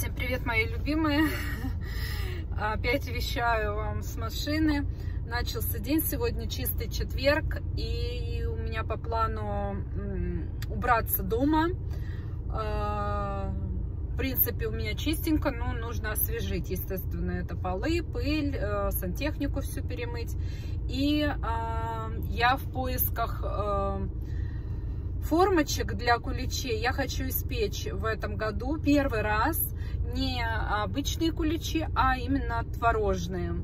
Всем привет, мои любимые! Опять вещаю вам с машины. Начался день, сегодня чистый четверг, и у меня по плану убраться дома. А, в принципе, у меня чистенько, но нужно освежить, естественно, это полы, пыль, э, сантехнику всю перемыть. И а, я в поисках э, формочек для куличей я хочу испечь в этом году первый раз не обычные куличи, а именно творожные.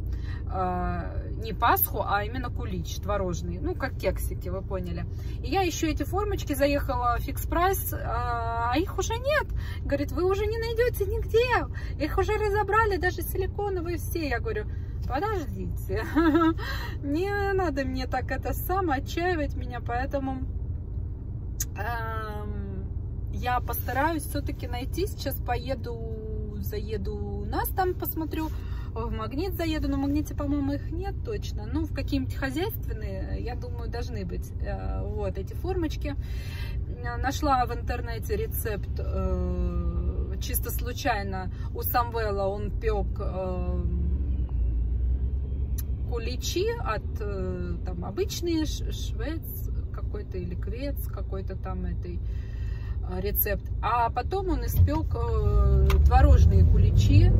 А, не Пасху, а именно кулич творожный. Ну, как кексики, вы поняли. И я еще эти формочки заехала в фикс прайс, а, а их уже нет. Говорит, вы уже не найдете нигде. Их уже разобрали, даже силиконовые все. Я говорю, подождите. Не надо мне так это сам отчаивать меня, поэтому эм, я постараюсь все-таки найти. Сейчас поеду заеду нас там посмотрю, в магнит заеду, но в магните, по-моему, их нет точно. Ну, в какие-нибудь хозяйственные, я думаю, должны быть э, вот эти формочки. Нашла в интернете рецепт э, чисто случайно у Самвела, он пек э, куличи от там обычные швец какой-то или квец какой-то там этой рецепт. А потом он испек э, творожные куличи.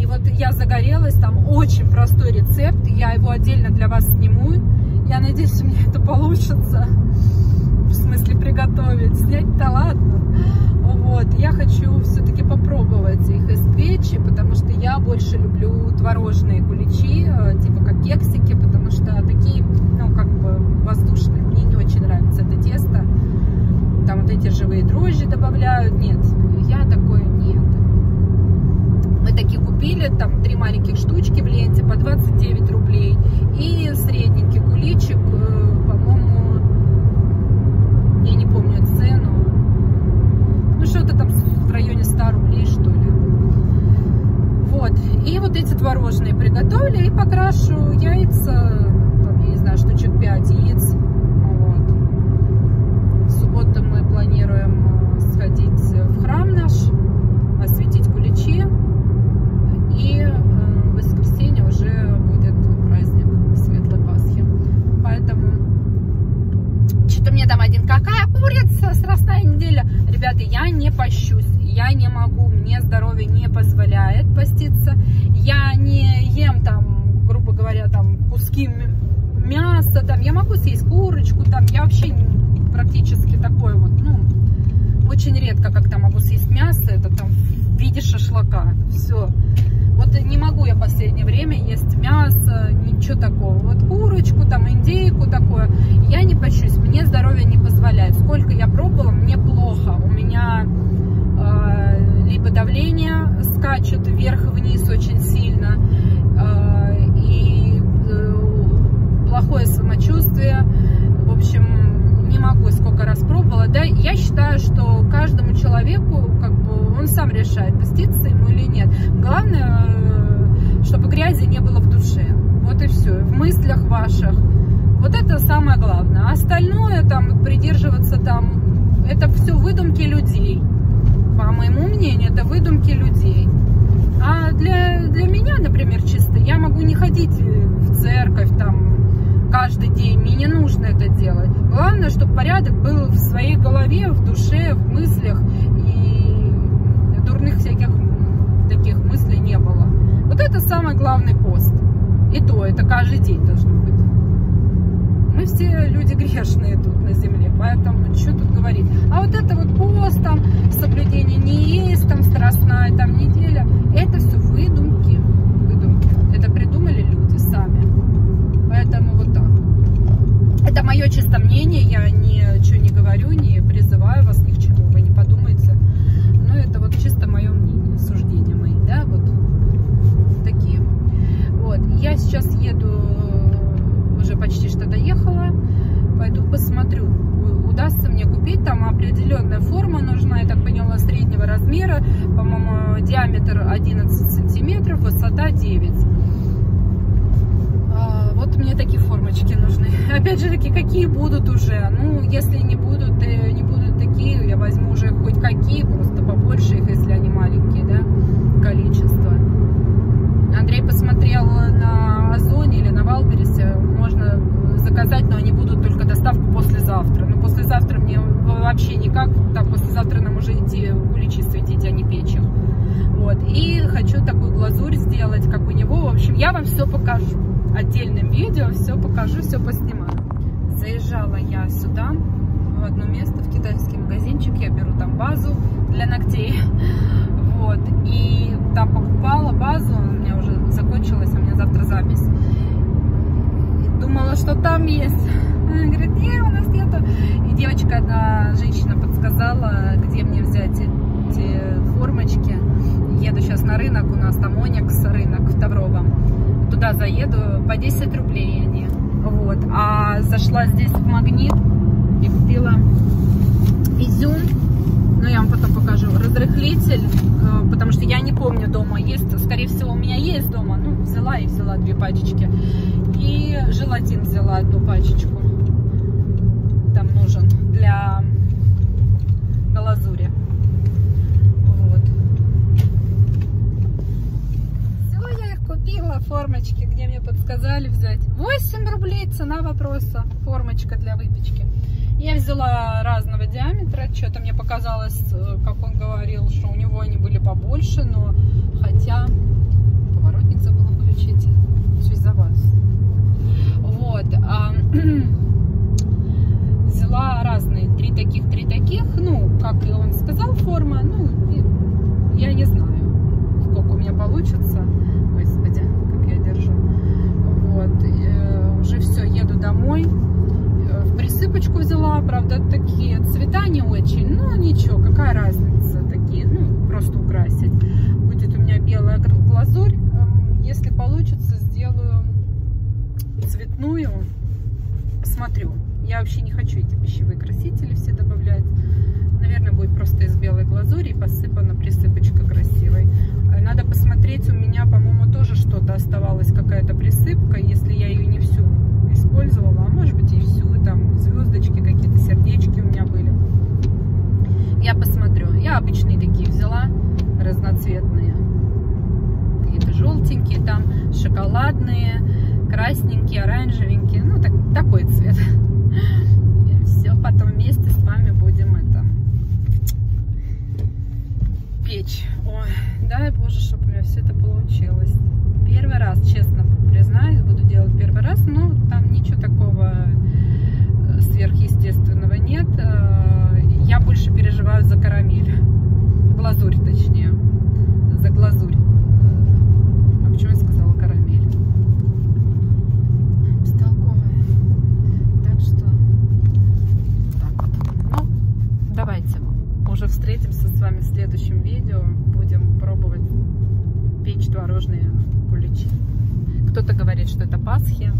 И вот я загорелась, там очень простой рецепт, я его отдельно для вас сниму. Я надеюсь, у меня это получится. В смысле приготовить. Снять-то ладно. Вот, я хочу все-таки попробовать их испечь, потому что я больше люблю творожные куличи, э, типа как кексики, потому что такие, ну, как бы воздушные. Мне не очень нравится это тесто там вот эти живые дрожжи добавляют. Нет, я такое нет. Мы купили, там три маленьких штучки в ленте по 29 рублей. И средненький куличик, э, по-моему, я не помню цену. Ну, что-то там в районе 100 рублей, что ли. Вот. И вот эти творожные приготовили. И покрашу яйца, там, я не знаю, штучек 5 яиц субботу мы планируем сходить в храм наш, осветить куличи. И э, в воскресенье уже будет праздник Светлой Пасхи. Поэтому что-то мне там один, какая курица, страстная неделя. Ребята, я не пощусь, я не могу, мне здоровье не позволяет поститься. Я не ем там, грубо говоря, там куски мяса, там я могу съесть курочку, там я вообще практически такой вот, ну, очень редко как-то могу съесть мясо, это там в виде шашлыка, все. Вот не могу я в последнее время есть мясо, ничего такого. Вот курочку, там индейку такое, я не пощусь, мне здоровье не позволяет. Сколько я пробовала, мне плохо. У меня э, либо давление скачет вверх-вниз очень сильно, э, и э, плохое самочувствие. В общем, не могу, сколько раз пробовала, да, я считаю, что каждому человеку, как бы, он сам решает, поститься ему или нет. Главное, э, чтобы грязи не было в душе. Вот и все, в мыслях ваших. Вот это самое главное. Остальное, там, придерживаться там, это все выдумки людей. По моему мнению, это выдумки людей. А для, для меня, например, чисто, я могу не ходить в церковь, там, каждый день. Мне не нужно это делать. Главное, чтобы порядок был в своей голове, в душе, в мыслях. И дурных всяких таких мыслей не было. Вот это самый главный пост. И то, это каждый день должно быть. Мы все люди грешные тут на земле, поэтому что тут говорить. А вот это вот пост, там, соблюдение не есть, там, страстная, там, неделя, это все выдумки. пойду посмотрю, удастся мне купить. Там определенная форма нужна, я так поняла, среднего размера. По-моему, диаметр 11 сантиметров, высота 9. А, вот мне такие формочки нужны. Опять же таки, какие будут уже? Ну, если не будут, э, не будут такие, я возьму уже хоть какие, просто побольше их, если они маленькие, да, количество. Андрей посмотрел на Озоне или на Валберисе можно э, заказать, но они будут только доставку послезавтра. Но послезавтра мне вообще никак, там послезавтра нам уже идти куличи светить, а не печь их. Вот. И хочу такую глазурь сделать, как у него. В общем, я вам все покажу. Отдельным видео все покажу, все поснимаю. Заезжала я сюда, в одно место, в китайский магазинчик. Я беру там базу для ногтей. Вот. И там покупала базу, у меня уже закончилась, у меня завтра запись. Думала, что там есть. Она говорит, нет, у нас нету. И девочка, одна женщина подсказала, где мне взять эти формочки. Еду сейчас на рынок, у нас там Оникс рынок в Тавровом. Туда заеду, по 10 рублей они. Вот. А зашла здесь в Магнит и купила изюм. Ну, я вам потом покажу. Разрыхлитель, потому что я не помню дома есть. Скорее всего, у меня есть дома. Ну, взяла и взяла две пачечки. И желатин взяла одну пачечку. Там нужен для глазури. Вот. Все, я их купила, формочки, где мне подсказали взять. 8 рублей цена вопроса. Формочка для выпечки. Я взяла разного диаметра, что-то мне показалось, э, как он говорил, что у него они были побольше, но хотя поворотник забыла включить, все из-за вас. Вот, а, взяла разные, три таких, три таких, ну, как и он сказал, форма, ну, я не знаю, сколько у меня получится, господи, как я держу, вот, и, э, уже все, еду домой, присыпочку взяла, правда, такие цвета не очень, но ничего, какая разница, такие, ну, просто украсить. Будет у меня белая глазурь, эм, если получится, сделаю цветную, смотрю. Я вообще не хочу эти пищевые красители все добавлять. Наверное, будет просто из белой глазури и посыпана присыпочка красивой. Э, надо посмотреть, у меня, по-моему, тоже что-то оставалось, какая-то присыпка. Если я ее не всю использовала, а может быть и всю, там звездочки, какие-то сердечки у меня были. Я посмотрю. Я обычные такие взяла, разноцветные. Какие-то желтенькие там, шоколадные, красненькие, оранжевенькие. Ну, так, такой цвет. Все, потом вместе с вами будем это печь. Ой, дай Боже, чтобы у меня все это получилось. Первый раз, честно признаюсь, буду делать первый раз, но там ничего такого э, сверхъестественного нет. Э, я больше переживаю за карамель, глазурь точнее, за глазурь. А почему я сказала карамель? Бестолковая. Так что, так вот. Ну, давайте уже встретимся с вами в следующем видео. Будем пробовать печь творожные куличи. Кто-то говорит, что это пасхи.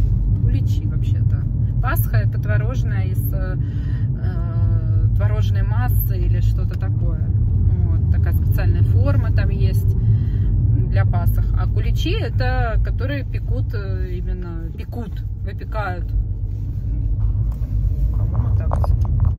Куличи вообще-то. Пасха это творожная из э, э, творожной массы или что-то такое. Вот, такая специальная форма там есть для пасах. А куличи это которые пекут э, именно, пекут, выпекают. По-моему, так